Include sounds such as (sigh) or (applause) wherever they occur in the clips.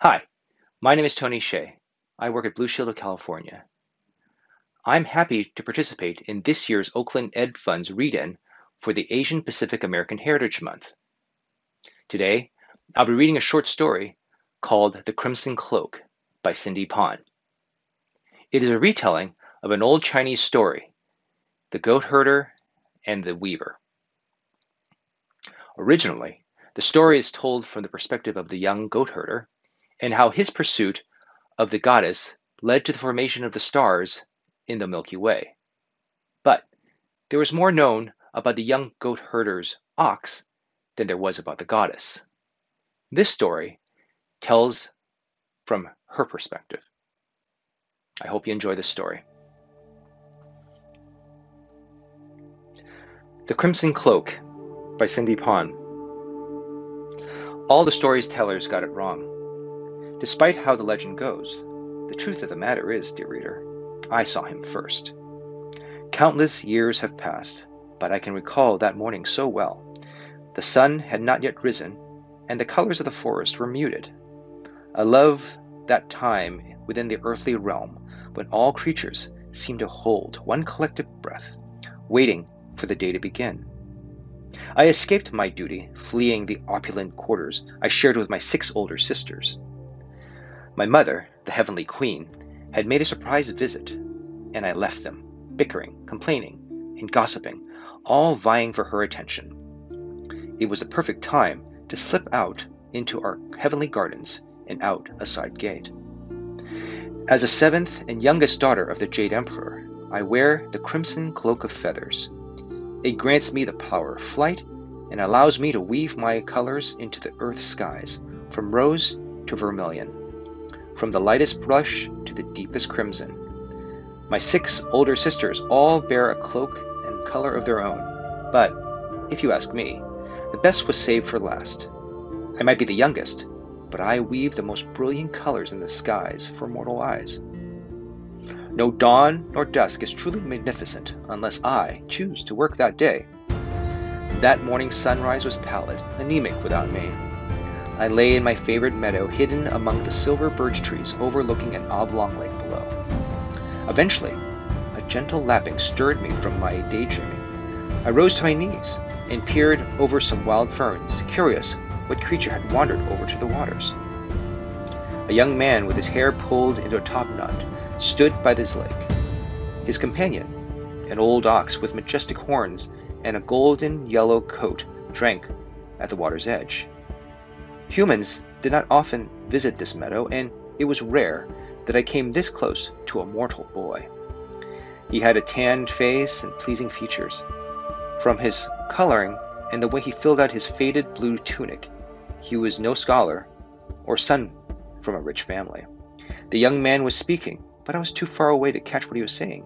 Hi, my name is Tony Shea. I work at Blue Shield of California. I'm happy to participate in this year's Oakland Ed Fund's read-in for the Asian Pacific American Heritage Month. Today, I'll be reading a short story called The Crimson Cloak by Cindy Pon. It is a retelling of an old Chinese story, The Goat Herder and the Weaver. Originally, the story is told from the perspective of the young goat herder and how his pursuit of the goddess led to the formation of the stars in the Milky Way. But there was more known about the young goat herder's ox than there was about the goddess. This story tells from her perspective. I hope you enjoy this story. The Crimson Cloak by Cindy Pon. All the storytellers got it wrong. Despite how the legend goes, the truth of the matter is, dear reader, I saw him first. Countless years have passed, but I can recall that morning so well. The sun had not yet risen, and the colors of the forest were muted. I love that time within the earthly realm when all creatures seem to hold one collective breath, waiting for the day to begin. I escaped my duty, fleeing the opulent quarters I shared with my six older sisters. My mother, the heavenly queen, had made a surprise visit, and I left them, bickering, complaining, and gossiping, all vying for her attention. It was a perfect time to slip out into our heavenly gardens and out a side gate. As a seventh and youngest daughter of the Jade Emperor, I wear the crimson cloak of feathers. It grants me the power of flight and allows me to weave my colors into the earth's skies, from rose to vermilion, from the lightest blush to the deepest crimson. My six older sisters all bear a cloak and color of their own, but, if you ask me, the best was saved for last. I might be the youngest, but I weave the most brilliant colors in the skies for mortal eyes. No dawn nor dusk is truly magnificent unless I choose to work that day. That morning sunrise was pallid, anemic without me. I lay in my favorite meadow, hidden among the silver birch trees overlooking an oblong lake below. Eventually, a gentle lapping stirred me from my daydreaming. I rose to my knees and peered over some wild ferns, curious what creature had wandered over to the waters. A young man with his hair pulled into a topknot stood by this lake. His companion, an old ox with majestic horns and a golden yellow coat, drank at the water's edge. Humans did not often visit this meadow, and it was rare that I came this close to a mortal boy. He had a tanned face and pleasing features. From his coloring and the way he filled out his faded blue tunic, he was no scholar or son from a rich family. The young man was speaking, but I was too far away to catch what he was saying.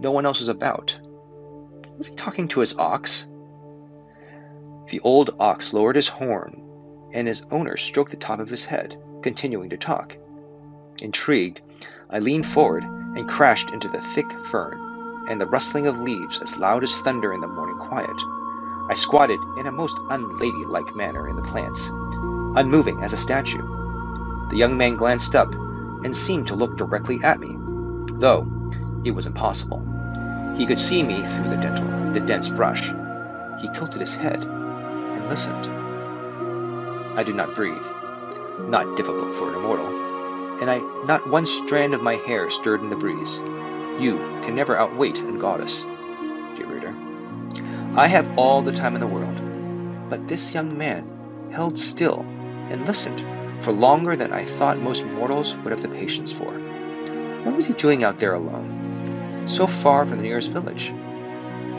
No one else was about. Was he talking to his ox? The old ox lowered his horn, and his owner stroked the top of his head, continuing to talk. Intrigued, I leaned forward and crashed into the thick fern and the rustling of leaves as loud as thunder in the morning quiet. I squatted in a most unladylike manner in the plants, unmoving as a statue. The young man glanced up and seemed to look directly at me, though it was impossible. He could see me through the, dental, the dense brush. He tilted his head and listened. I did not breathe, not difficult for an immortal, and I not one strand of my hair stirred in the breeze. You can never outwait a goddess, dear reader. I have all the time in the world, but this young man held still and listened for longer than I thought most mortals would have the patience for. What was he doing out there alone, so far from the nearest village?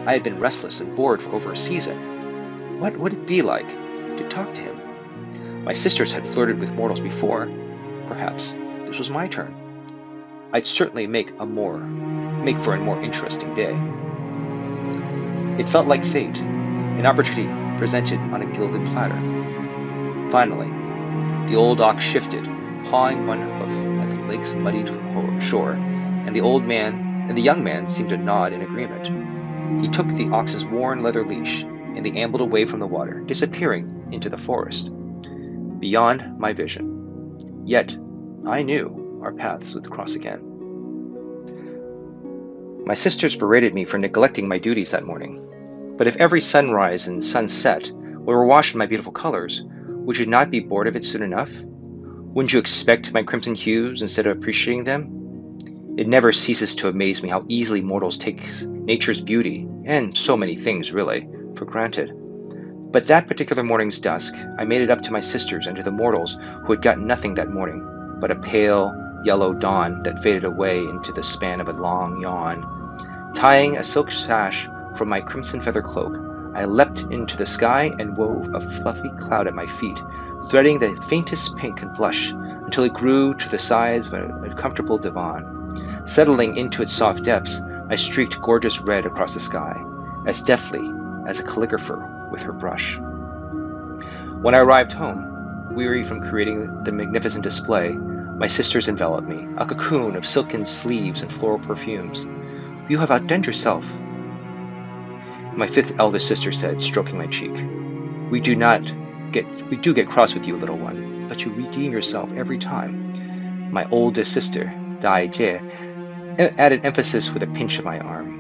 I had been restless and bored for over a season. What would it be like to talk to him? My sisters had flirted with mortals before. Perhaps this was my turn. I'd certainly make a more make for a more interesting day. It felt like fate, an opportunity presented on a gilded platter. Finally, the old ox shifted, pawing one hoof at the lake's muddied shore, and the old man and the young man seemed to nod in agreement. He took the ox's worn leather leash, and they ambled away from the water, disappearing into the forest. Beyond my vision, Yet, I knew our paths would cross again. My sisters berated me for neglecting my duties that morning. But if every sunrise and sunset were washed in my beautiful colors, would you not be bored of it soon enough? Wouldn't you expect my crimson hues instead of appreciating them? It never ceases to amaze me how easily mortals take nature's beauty, and so many things really, for granted. But that particular morning's dusk, I made it up to my sisters and to the mortals who had gotten nothing that morning but a pale, yellow dawn that faded away into the span of a long yawn. Tying a silk sash from my crimson feather cloak, I leapt into the sky and wove a fluffy cloud at my feet, threading the faintest pink and blush until it grew to the size of a comfortable divan. Settling into its soft depths, I streaked gorgeous red across the sky, as deftly as a calligrapher with her brush. When I arrived home, weary from creating the magnificent display, my sisters enveloped me, a cocoon of silken sleeves and floral perfumes. You have outdone yourself, my fifth eldest sister said, stroking my cheek. We do not get we do get cross with you, little one, but you redeem yourself every time. My oldest sister, Dai Jie, added emphasis with a pinch of my arm.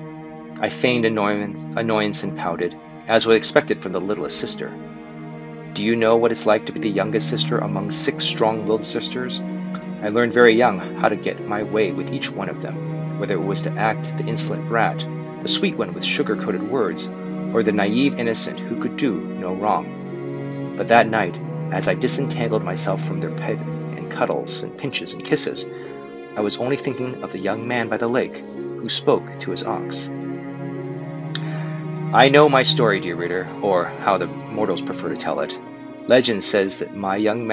I feigned annoyance, annoyance and pouted, as was expected from the littlest sister. Do you know what it's like to be the youngest sister among six strong willed sisters? I learned very young how to get my way with each one of them, whether it was to act the insolent brat the sweet one with sugar coated words, or the naive innocent who could do no wrong. But that night, as I disentangled myself from their pet and cuddles and pinches and kisses, I was only thinking of the young man by the lake who spoke to his ox. I know my story, dear reader, or how the mortals prefer to tell it. Legend says that my young,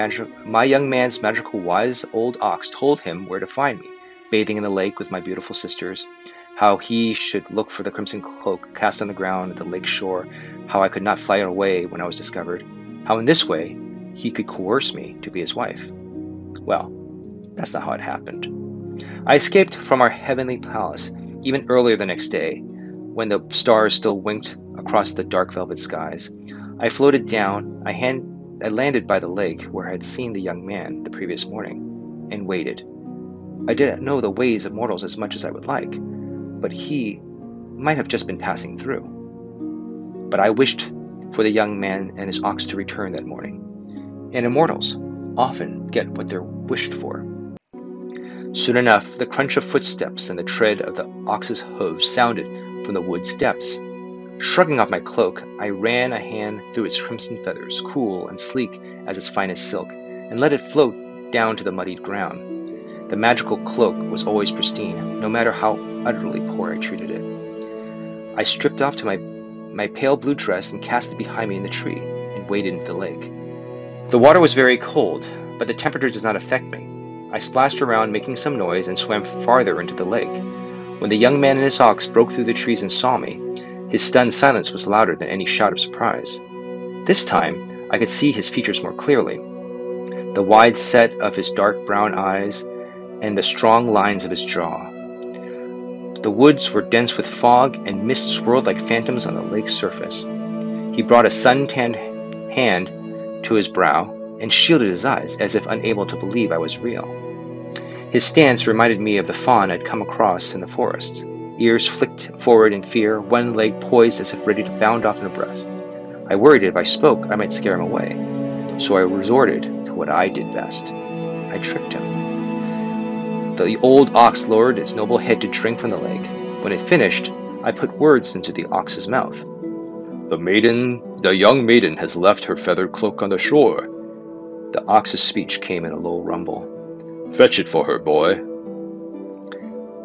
my young man's magical wise old ox told him where to find me, bathing in the lake with my beautiful sisters, how he should look for the crimson cloak cast on the ground at the lake shore, how I could not fly away when I was discovered, how in this way he could coerce me to be his wife. Well, that's not how it happened. I escaped from our heavenly palace even earlier the next day, when the stars still winked across the dark velvet skies. I floated down, I, hand, I landed by the lake where I had seen the young man the previous morning, and waited. I didn't know the ways of mortals as much as I would like, but he might have just been passing through. But I wished for the young man and his ox to return that morning. And immortals often get what they're wished for. Soon enough, the crunch of footsteps and the tread of the ox's hooves sounded from the wood's depths. Shrugging off my cloak, I ran a hand through its crimson feathers, cool and sleek as its finest silk, and let it float down to the muddied ground. The magical cloak was always pristine, no matter how utterly poor I treated it. I stripped off to my, my pale blue dress and cast it behind me in the tree, and waded into the lake. The water was very cold, but the temperature does not affect me. I splashed around, making some noise, and swam farther into the lake. When the young man and his ox broke through the trees and saw me, his stunned silence was louder than any shout of surprise. This time, I could see his features more clearly. The wide set of his dark brown eyes and the strong lines of his jaw. The woods were dense with fog, and mist swirled like phantoms on the lake's surface. He brought a sun-tanned hand to his brow and shielded his eyes, as if unable to believe I was real. His stance reminded me of the fawn I'd come across in the forest, ears flicked forward in fear, one leg poised as if ready to bound off in a breath. I worried if I spoke, I might scare him away, so I resorted to what I did best. I tricked him. The old ox lowered its noble head to drink from the lake. When it finished, I put words into the ox's mouth. The maiden, the young maiden, has left her feathered cloak on the shore. The ox's speech came in a low rumble. Fetch it for her, boy.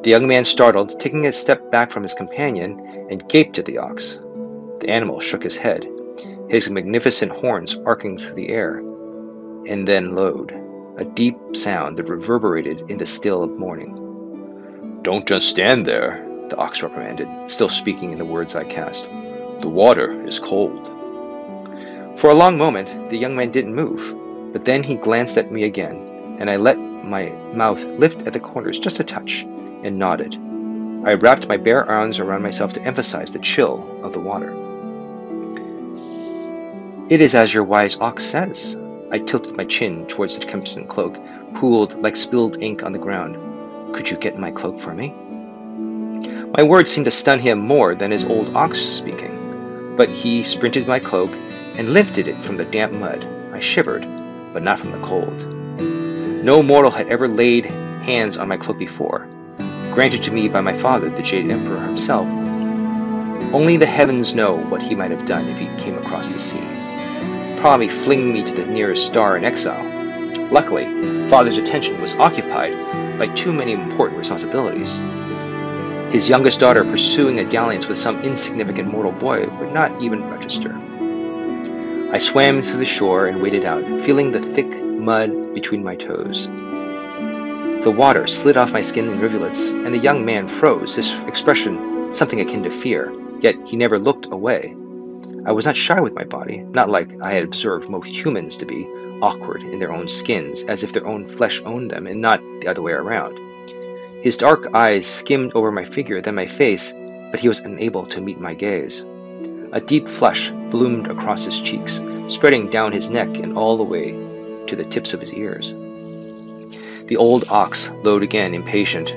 The young man startled, taking a step back from his companion, and gaped at the ox. The animal shook his head, his magnificent horns arcing through the air, and then lowed a deep sound that reverberated in the still of morning. Don't just stand there, the ox reprimanded, still speaking in the words I cast. The water is cold. For a long moment, the young man didn't move, but then he glanced at me again, and I let my mouth lift at the corners just a touch, and nodded. I wrapped my bare arms around myself to emphasize the chill of the water. It is as your wise ox says, I tilted my chin towards the crimson cloak, pooled like spilled ink on the ground. Could you get my cloak for me? My words seemed to stun him more than his old ox speaking, but he sprinted my cloak and lifted it from the damp mud. I shivered, but not from the cold. No mortal had ever laid hands on my cloak before, granted to me by my father, the Jade Emperor himself. Only the heavens know what he might have done if he came across the sea. Probably fling me to the nearest star in exile. Luckily, father's attention was occupied by too many important responsibilities. His youngest daughter pursuing a dalliance with some insignificant mortal boy would not even register. I swam through the shore and waded out, feeling the thick mud between my toes. The water slid off my skin in rivulets, and the young man froze, his expression something akin to fear, yet he never looked away. I was not shy with my body, not like I had observed most humans to be, awkward in their own skins, as if their own flesh owned them, and not the other way around. His dark eyes skimmed over my figure, then my face, but he was unable to meet my gaze. A deep flush bloomed across his cheeks, spreading down his neck and all the way to the tips of his ears. The old ox lowed again, impatient.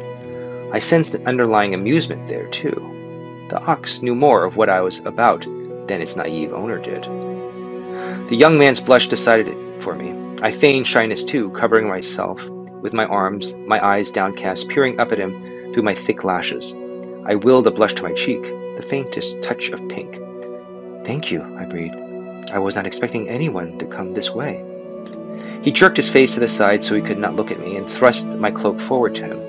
I sensed an underlying amusement there, too. The ox knew more of what I was about than its naive owner did. The young man's blush decided it for me. I feigned shyness too, covering myself with my arms, my eyes downcast, peering up at him through my thick lashes. I willed a blush to my cheek, the faintest touch of pink. Thank you, I breathed. I was not expecting anyone to come this way. He jerked his face to the side so he could not look at me and thrust my cloak forward to him.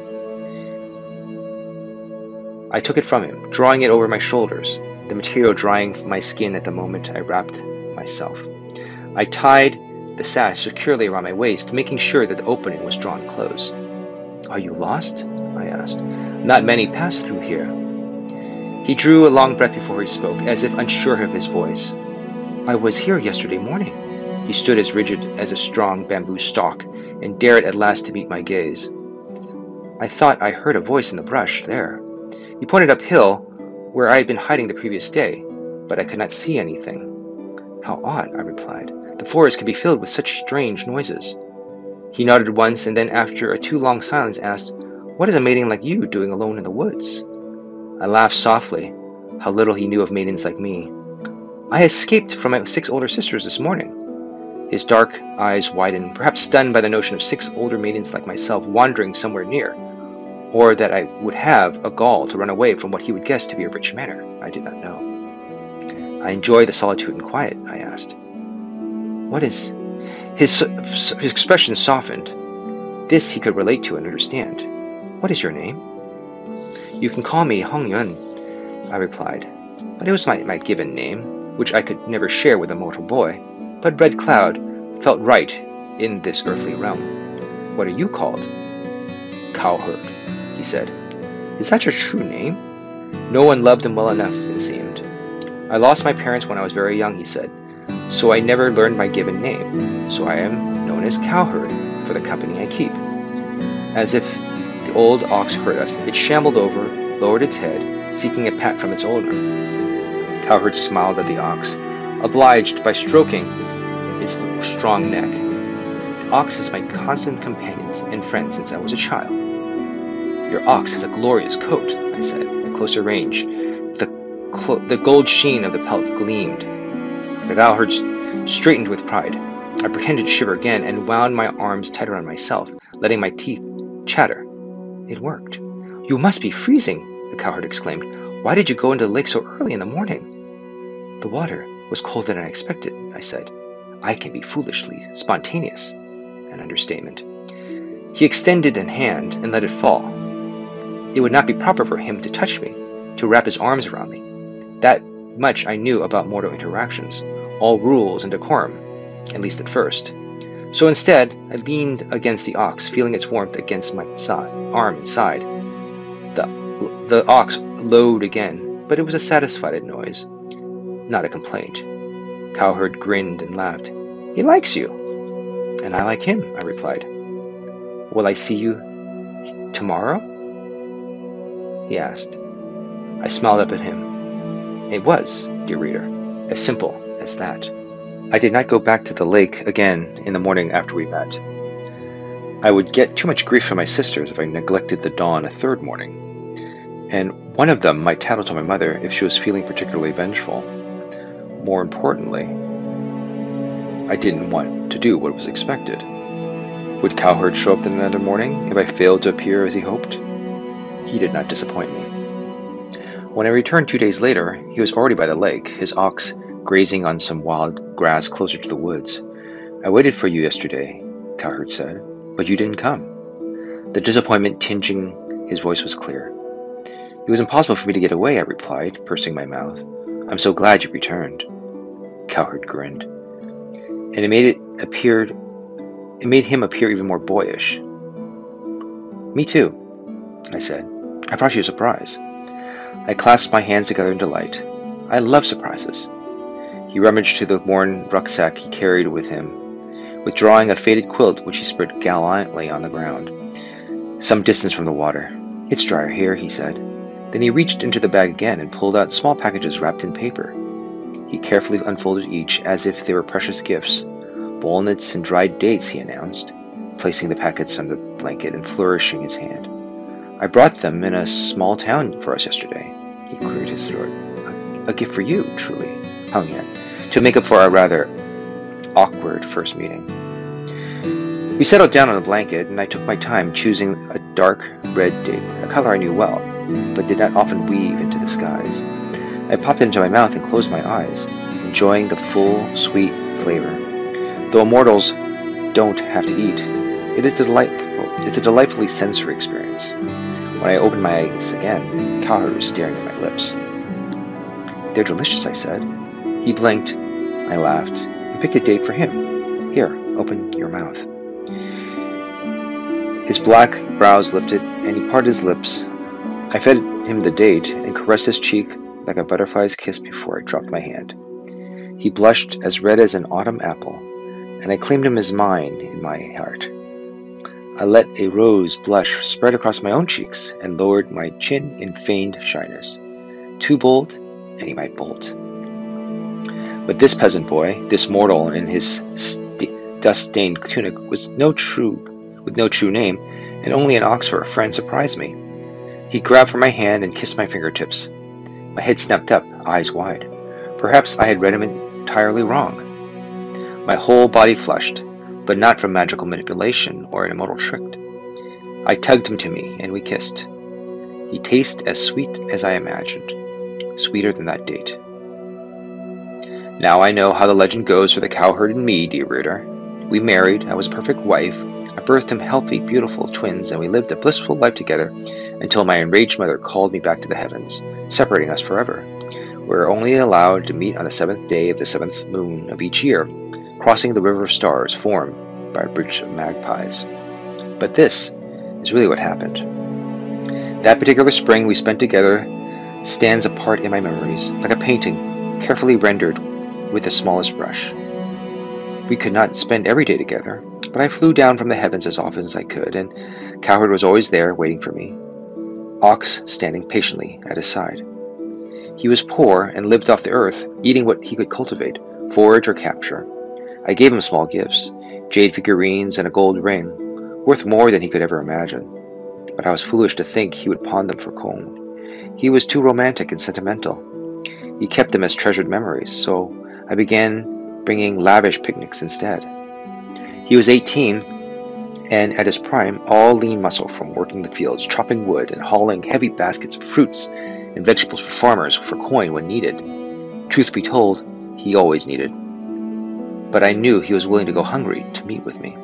I took it from him, drawing it over my shoulders, the material drying my skin at the moment I wrapped myself. I tied the sash securely around my waist, making sure that the opening was drawn close. Are you lost? I asked. Not many pass through here. He drew a long breath before he spoke, as if unsure of his voice. I was here yesterday morning. He stood as rigid as a strong bamboo stalk and dared at last to meet my gaze. I thought I heard a voice in the brush there. He pointed uphill where I had been hiding the previous day, but I could not see anything. How odd, I replied. The forest could be filled with such strange noises. He nodded once and then, after a too long silence, asked, What is a maiden like you doing alone in the woods? I laughed softly. How little he knew of maidens like me. I escaped from my six older sisters this morning. His dark eyes widened, perhaps stunned by the notion of six older maidens like myself wandering somewhere near, or that I would have a gall to run away from what he would guess to be a rich manor. I did not know. I enjoy the solitude and quiet, I asked. What is. His, his expression softened. This he could relate to and understand. What is your name? You can call me Hong Yun, I replied, but it was my, my given name, which I could never share with a mortal boy but Red Cloud felt right in this earthly realm. What are you called? Cowherd, he said. Is that your true name? No one loved him well enough, it seemed. I lost my parents when I was very young, he said, so I never learned my given name, so I am known as Cowherd for the company I keep. As if old ox heard us, it shambled over, lowered its head, seeking a pat from its owner. Cowherd smiled at the ox, obliged by stroking its strong neck. The ox is my constant companion and friend since I was a child. Your ox has a glorious coat, I said, at closer range. The, the gold sheen of the pelt gleamed. The cowherd straightened with pride. I pretended to shiver again and wound my arms tight around myself, letting my teeth chatter. It worked. You must be freezing, the cowherd exclaimed. Why did you go into the lake so early in the morning? The water was colder than I expected, I said. I can be foolishly spontaneous. An understatement. He extended a hand and let it fall. It would not be proper for him to touch me, to wrap his arms around me. That much I knew about mortal interactions, all rules and decorum, at least at first. So instead, I leaned against the ox, feeling its warmth against my side, arm and side. The, the ox lowed again, but it was a satisfied noise, not a complaint. Cowherd grinned and laughed. He likes you. And I like him, I replied. Will I see you tomorrow? He asked. I smiled up at him. It was, dear reader, as simple as that. I did not go back to the lake again in the morning after we met. I would get too much grief from my sisters if I neglected the dawn a third morning, and one of them might tattle to my mother if she was feeling particularly vengeful. More importantly, I didn't want to do what was expected. Would Cowherd show up the another morning if I failed to appear as he hoped? He did not disappoint me. When I returned two days later, he was already by the lake, his ox grazing on some wild grass closer to the woods. I waited for you yesterday, Cowherd said, but you didn't come. The disappointment tinging his voice was clear. It was impossible for me to get away, I replied, pursing my mouth. I'm so glad you returned. Cowherd grinned. And it made it appeared it made him appear even more boyish. Me too, I said. I brought you a surprise. I clasped my hands together in delight. I love surprises. He rummaged through the worn rucksack he carried with him, withdrawing a faded quilt which he spread gallantly on the ground, some distance from the water. It's drier here, he said. Then he reached into the bag again and pulled out small packages wrapped in paper. He carefully unfolded each as if they were precious gifts. Walnuts and dried dates, he announced, placing the packets on the blanket and flourishing his hand. I brought them in a small town for us yesterday. He cleared his throat. A, a gift for you, truly, Hongyan, to make up for our rather awkward first meeting. We settled down on a blanket, and I took my time choosing a dark red date, a color I knew well, but did not often weave into the skies. I popped it into my mouth and closed my eyes, enjoying the full, sweet flavor. Though immortals don't have to eat, it is delightful. It's a delightfully sensory experience. When I opened my eyes again, Cowherd was staring at my lips. They're delicious, I said. He blinked. I laughed and picked a date for him. Here, open your mouth. His black brows lifted, and he parted his lips. I fed him the date and caressed his cheek like a butterfly's kiss before I dropped my hand. He blushed as red as an autumn apple, and I claimed him as mine in my heart. I let a rose blush spread across my own cheeks and lowered my chin in feigned shyness. Too bold, and he might bolt. But this peasant boy, this mortal in his st- dust-stained tunic, was no true with no true name, and only an Oxford friend surprised me. He grabbed for my hand and kissed my fingertips. My head snapped up, eyes wide. Perhaps I had read him entirely wrong. My whole body flushed, but not from magical manipulation or an immortal trick. I tugged him to me, and we kissed. He tasted as sweet as I imagined, sweeter than that date. Now I know how the legend goes for the cowherd and me, dear reader. We married, I was a perfect wife, I birthed him healthy, beautiful twins, and we lived a blissful life together until my enraged mother called me back to the heavens, separating us forever. We were only allowed to meet on the seventh day of the seventh moon of each year, crossing the river of stars formed by a bridge of magpies. But this is really what happened. That particular spring we spent together stands apart in my memories, like a painting carefully rendered with the smallest brush. We could not spend every day together, but I flew down from the heavens as often as I could, and Cowherd was always there waiting for me, Ox standing patiently at his side. He was poor and lived off the earth, eating what he could cultivate, forage, or capture. I gave him small gifts jade figurines and a gold ring, worth more than he could ever imagine. But I was foolish to think he would pawn them for coin. He was too romantic and sentimental. He kept them as treasured memories, so I began bringing lavish picnics instead. He was 18 and at his prime, all lean muscle from working the fields, chopping wood, and hauling heavy baskets of fruits and vegetables for farmers for coin when needed. Truth be told, he always needed. But I knew he was willing to go hungry to meet with me.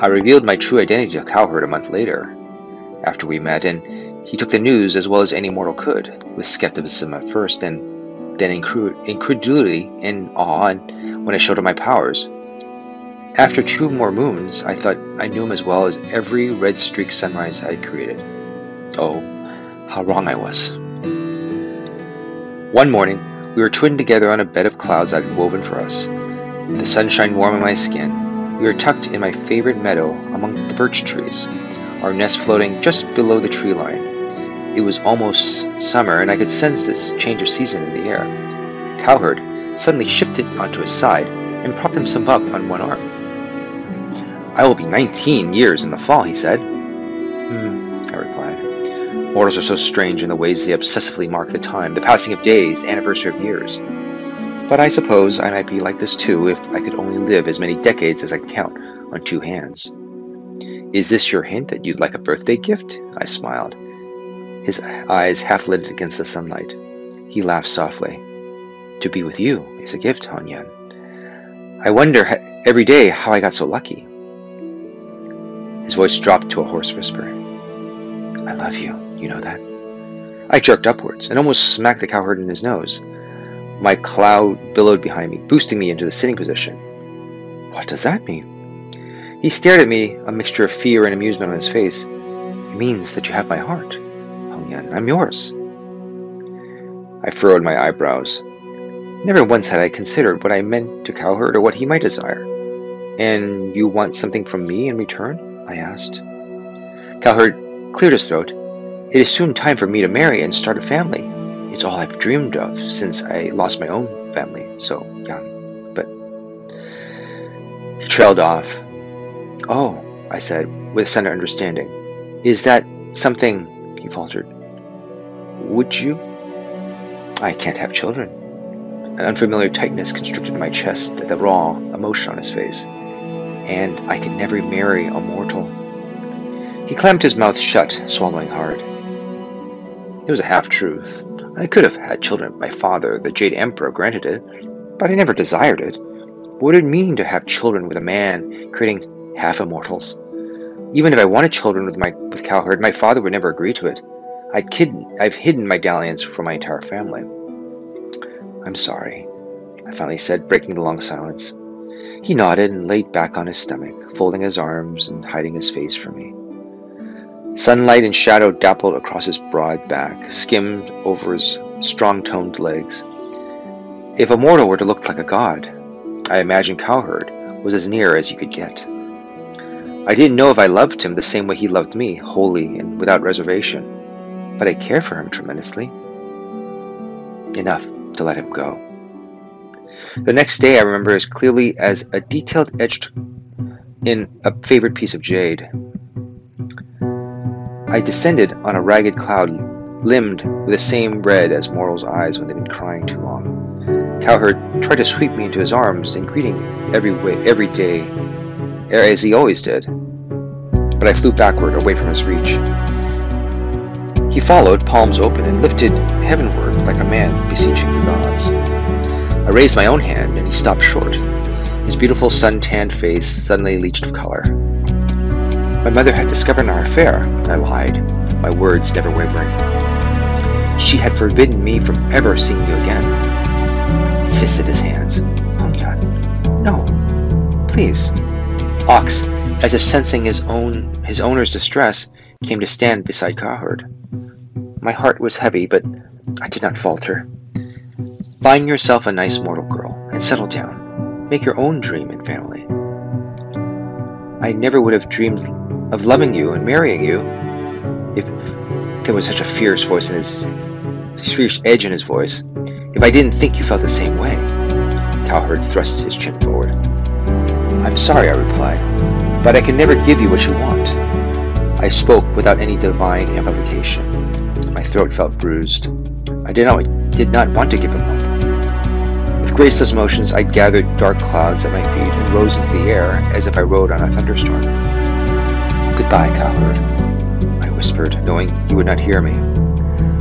I revealed my true identity to Cowherd a month later, after we met, and he took the news as well as any mortal could, with skepticism at first, and then incredulity and awe when I showed him my powers. After two more moons, I thought I knew him as well as every red streak sunrise I had created. Oh, how wrong I was. One morning, we were twinned together on a bed of clouds I had woven for us. The sunshine warm on my skin. We were tucked in my favorite meadow among the birch trees, our nest floating just below the tree line. It was almost summer, and I could sense this change of season in the air. Cowherd, suddenly shifted onto his side and propped himself up on one arm. I will be 19 years in the fall, he said. Hmm, I replied. Mortals are so strange in the ways they obsessively mark the time, the passing of days, the anniversary of years. But I suppose I might be like this too if I could only live as many decades as I count on two hands. Is this your hint that you'd like a birthday gift? I smiled. His eyes half lit against the sunlight. He laughed softly. To be with you is a gift, Hongyan. I wonder every day how I got so lucky. His voice dropped to a hoarse whisper. I love you, you know that? I jerked upwards and almost smacked the cowherd in his nose. My cloud billowed behind me, boosting me into the sitting position. What does that mean? He stared at me, a mixture of fear and amusement on his face. It means that you have my heart. I'm yours. I furrowed my eyebrows. Never once had I considered what I meant to Cowherd or what he might desire. And you want something from me in return? I asked. Cowherd cleared his throat. It is soon time for me to marry and start a family. It's all I've dreamed of since I lost my own family so young. But he trailed off. Oh, I said, with a sudden understanding. Is that something, he faltered. Would you? I can't have children. An unfamiliar tightness constricted my chest at the raw emotion on his face. And I could never marry a mortal. He clamped his mouth shut, swallowing hard. It was a half truth. I could have had children my father, the Jade Emperor, granted it, but I never desired it. What would it mean to have children with a man creating half immortals? Even if I wanted children with my with Cowherd, my father would never agree to it. I'd kid, I've hidden my dalliance from my entire family. I'm sorry, I finally said, breaking the long silence. He nodded and laid back on his stomach, folding his arms and hiding his face from me. Sunlight and shadow dappled across his broad back, skimmed over his strong toned legs. If a mortal were to look like a god, I imagine Cowherd was as near as you could get. I didn't know if I loved him the same way he loved me, wholly and without reservation, but I care for him tremendously. Enough to let him go. The next day I remember as clearly as a detailed etched in a favorite piece of jade. I descended on a ragged cloud, limbed with the same red as mortals' eyes when they've been crying too long. Cowherd tried to sweep me into his arms in greeting every way, every day, er, as he always did, but I flew backward, away from his reach. He followed, palms open, and lifted heavenward like a man beseeching the gods. I raised my own hand, and he stopped short. His beautiful sun-tanned face suddenly leached of color. My mother had discovered our affair, I lied, my words never wavering. She had forbidden me from ever seeing you again. He fisted his hands. Hongyan, no, please. Ox, as if sensing his own his owner's distress, came to stand beside Cowherd. My heart was heavy, but I did not falter. Find yourself a nice mortal girl and settle down. Make your own dream and family. I never would have dreamed of loving you and marrying you if there was such a fierce voice in his fierce edge in his voice if i didn't think you felt the same way cowherd thrust his chin forward i'm sorry i replied but i can never give you what you want i spoke without any divine amplification throat felt bruised i did not did not want to give him up with graceless motions i gathered dark clouds at my feet and rose into the air as if i rode on a thunderstorm Goodbye, cowherd, I whispered, knowing he would not hear me.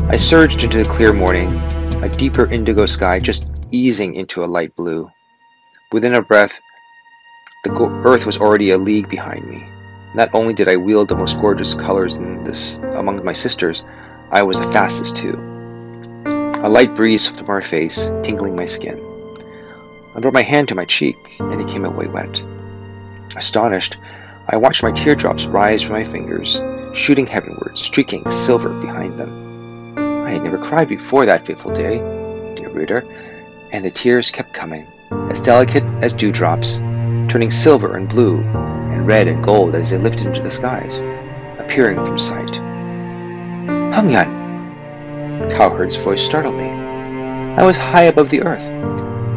I surged into the clear morning, a deeper indigo sky just easing into a light blue. Within a breath, the earth was already a league behind me. Not only did I wield the most gorgeous colors in this among my sisters, I was the fastest too. A light breeze swept my face, tingling my skin. I brought my hand to my cheek, and it came away wet. Astonished, I watched my teardrops rise from my fingers, shooting heavenward, streaking silver behind them. I had never cried before that fateful day, dear reader, and the tears kept coming, as delicate as dewdrops, turning silver and blue and red and gold as they lifted into the skies, appearing from sight. Hongyan! Cowherd's voice startled me. I was high above the earth,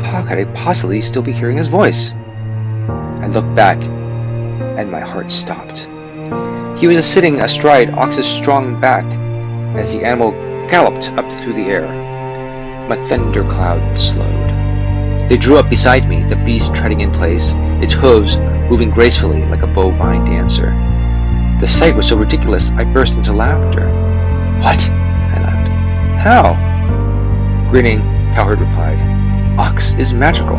how could I possibly still be hearing his voice? I looked back, and my heart stopped. He was sitting astride Ox's strong back as the animal galloped up through the air. My thundercloud slowed. They drew up beside me, the beast treading in place, its hooves moving gracefully like a bovine dancer. The sight was so ridiculous I burst into laughter. What? I laughed. How? Grinning, Cowherd replied, Ox is magical.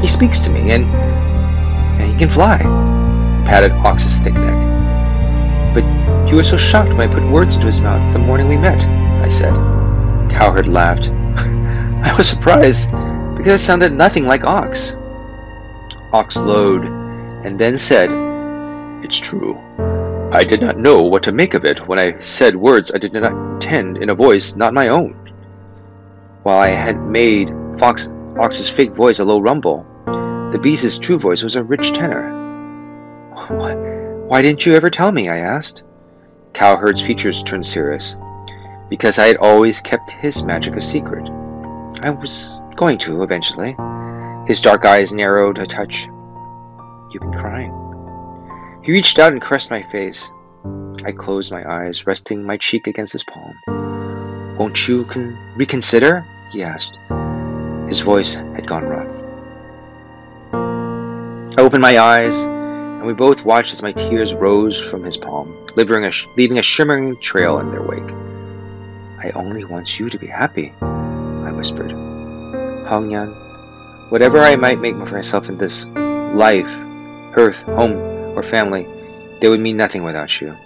He speaks to me, and, and he can fly. He patted Ox's thick neck. But you were so shocked when I put words into his mouth the morning we met, I said. Cowherd laughed. (laughs) I was surprised because it sounded nothing like Ox. Ox lowed and then said, It's true. I did not know what to make of it when I said words I did not intend in a voice not my own. While I had made Fox Ox's fake voice a low rumble, the beast's true voice was a rich tenor. Why didn't you ever tell me? I asked. Cowherd's features turned serious. Because I had always kept his magic a secret. I was going to, eventually. His dark eyes narrowed a touch. You've been crying. He reached out and caressed my face. I closed my eyes, resting my cheek against his palm. Won't you con- reconsider? he asked. His voice had gone rough. I opened my eyes, and we both watched as my tears rose from his palm, leaving a, sh- leaving a shimmering trail in their wake. I only want you to be happy, I whispered. Hongyan, whatever I might make for myself in this life, earth, home, or family, they would mean nothing without you.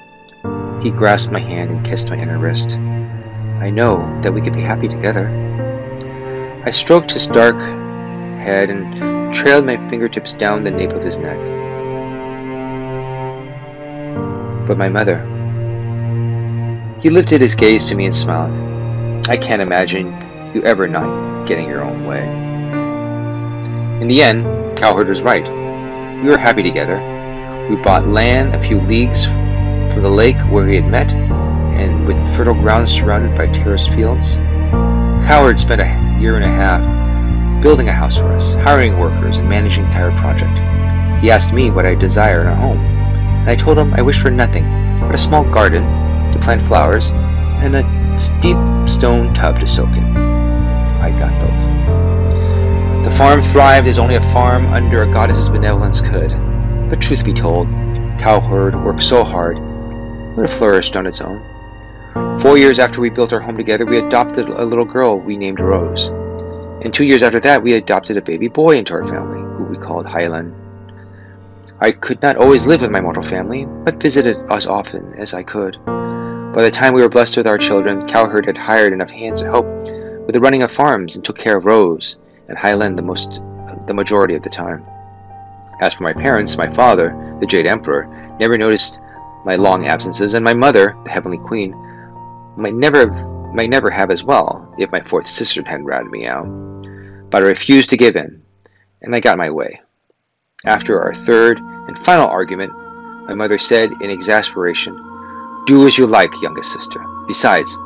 He grasped my hand and kissed my inner wrist. I know that we could be happy together. I stroked his dark head and trailed my fingertips down the nape of his neck. But my mother. He lifted his gaze to me and smiled. I can't imagine you ever not getting your own way. In the end, Cowherd was right. We were happy together. We bought land a few leagues from the lake where we had met, and with fertile ground surrounded by terraced fields. Cowherd spent a year and a half building a house for us, hiring workers, and managing the entire project. He asked me what I desired in a home, and I told him I wished for nothing but a small garden to plant flowers and a deep stone tub to soak in. I got both. The farm thrived as only a farm under a goddess's benevolence could. But truth be told, Cowherd worked so hard, it flourished on its own. Four years after we built our home together, we adopted a little girl we named Rose. And two years after that, we adopted a baby boy into our family, who we called Hylan. I could not always live with my mortal family, but visited as often as I could. By the time we were blessed with our children, Cowherd had hired enough hands to help with the running of farms and took care of Rose and Highland the most the majority of the time. As for my parents, my father, the Jade Emperor, never noticed my long absences, and my mother, the Heavenly Queen, might never might never have as well if my fourth sister hadn't ratted me out. But I refused to give in, and I got my way. After our third and final argument, my mother said in exasperation, Do as you like, youngest sister. Besides,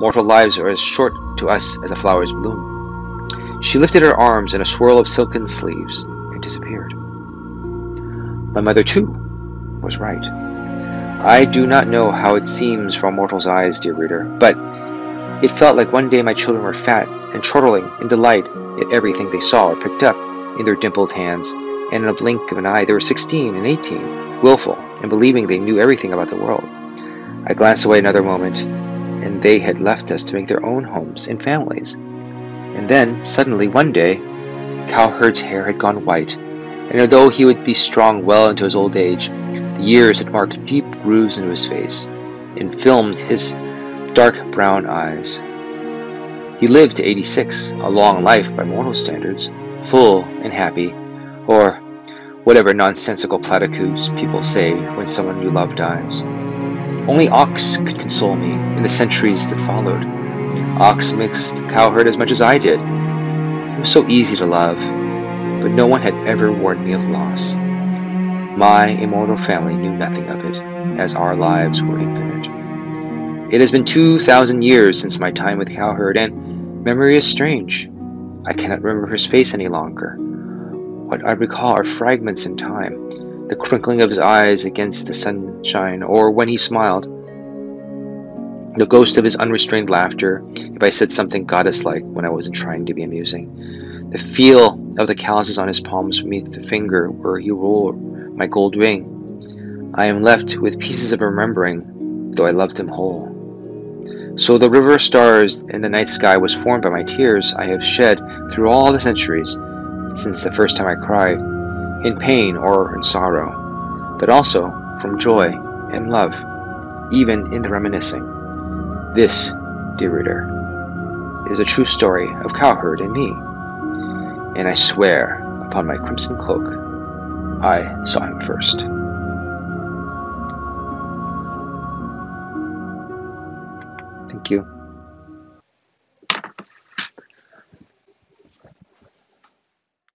mortal lives are as short to us as a flower's bloom. She lifted her arms in a swirl of silken sleeves and disappeared. My mother, too, was right. I do not know how it seems from mortal's eyes, dear reader, but it felt like one day my children were fat and chortling in delight at everything they saw or picked up in their dimpled hands, and in a blink of an eye they were sixteen and eighteen, willful and believing they knew everything about the world. I glanced away another moment, and they had left us to make their own homes and families. And then, suddenly, one day, Cowherd's hair had gone white, and although he would be strong well into his old age, the years had marked deep grooves into his face and filmed his dark brown eyes. He lived to 86, a long life by mortal standards, full and happy, or whatever nonsensical platitudes people say when someone you love dies. Only Ox could console me in the centuries that followed. Ox mixed cowherd as much as I did. It was so easy to love, but no one had ever warned me of loss. My immortal family knew nothing of it, as our lives were infinite. It has been 2,000 years since my time with Cowherd, and memory is strange. I cannot remember his face any longer. What I recall are fragments in time the crinkling of his eyes against the sunshine, or when he smiled, the ghost of his unrestrained laughter if I said something goddess like when I wasn't trying to be amusing, the feel of the calluses on his palms beneath the finger where he wore my gold ring. I am left with pieces of remembering, though I loved him whole. So the river of stars in the night sky was formed by my tears I have shed through all the centuries since the first time I cried, in pain or in sorrow, but also from joy and love, even in the reminiscing. This, dear reader, is a true story of Cowherd and me, and I swear upon my crimson cloak, I saw him first. Thank you.